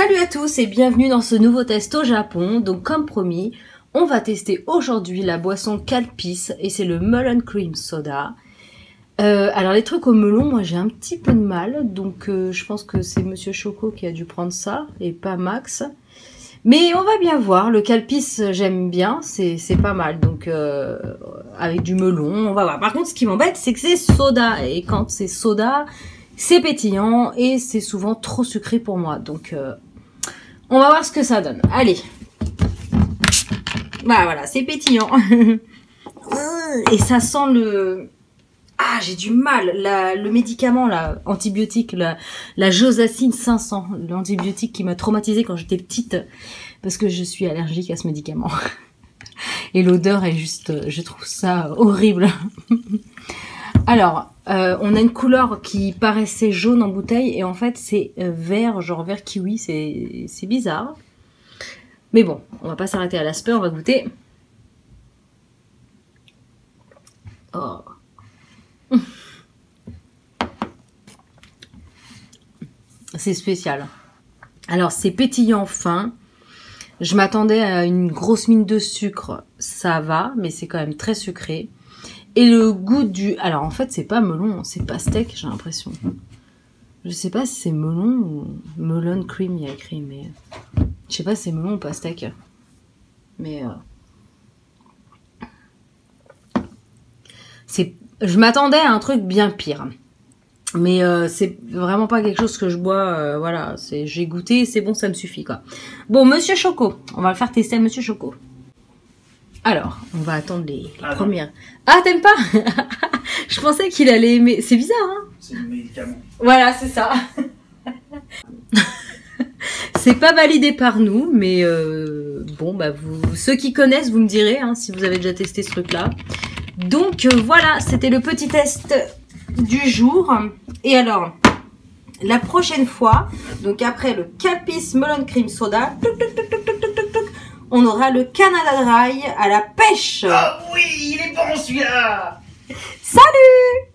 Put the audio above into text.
Salut à tous et bienvenue dans ce nouveau test au Japon. Donc comme promis, on va tester aujourd'hui la boisson Calpis et c'est le Melon Cream Soda. Euh, alors les trucs au melon, moi j'ai un petit peu de mal, donc euh, je pense que c'est Monsieur Choco qui a dû prendre ça et pas Max. Mais on va bien voir, le Calpis j'aime bien, c'est pas mal, donc euh, avec du melon, on va voir. Par contre ce qui m'embête c'est que c'est soda, et quand c'est soda, c'est pétillant et c'est souvent trop sucré pour moi, donc on va voir ce que ça donne. Allez Bah voilà, c'est pétillant Et ça sent le ah, j'ai du mal. le médicament, là, antibiotique, la, la Josacine 500, l'antibiotique qui m'a traumatisée quand j'étais petite, parce que je suis allergique à ce médicament. Et l'odeur est juste, je trouve ça horrible. Alors, euh, on a une couleur qui paraissait jaune en bouteille et en fait c'est euh, vert, genre vert kiwi, c'est bizarre. Mais bon, on va pas s'arrêter à l'aspect, on va goûter. Oh. C'est spécial. Alors, c'est pétillant fin. Je m'attendais à une grosse mine de sucre. Ça va, mais c'est quand même très sucré. Et le goût du... Alors, en fait, c'est pas melon, c'est pastèque, j'ai l'impression. Je sais pas si c'est melon ou melon cream, il y a écrit, mais... Je sais pas si c'est melon ou pastèque. Mais... Euh, je m'attendais à un truc bien pire. Mais euh, c'est vraiment pas quelque chose que je bois, euh, voilà, c'est j'ai goûté, c'est bon, ça me suffit quoi. Bon, Monsieur Choco, on va le faire tester à Monsieur Choco. Alors, on va attendre les, ah, premières. Ah, t'aimes pas? Je pensais qu'il allait aimer. C'est bizarre, hein? C'est le médicament. Voilà, c'est ça. c'est pas validé par nous, mais euh, bon, bah vous, ceux qui connaissent, vous me direz hein, si vous avez déjà testé ce truc-là. Donc euh, voilà, c'était le petit test du jour. Et alors, la prochaine fois, donc après le Calpis Melon Cream Soda, on aura le Canada Dry à la pêche. Ah oui, il est bon celui-là Salut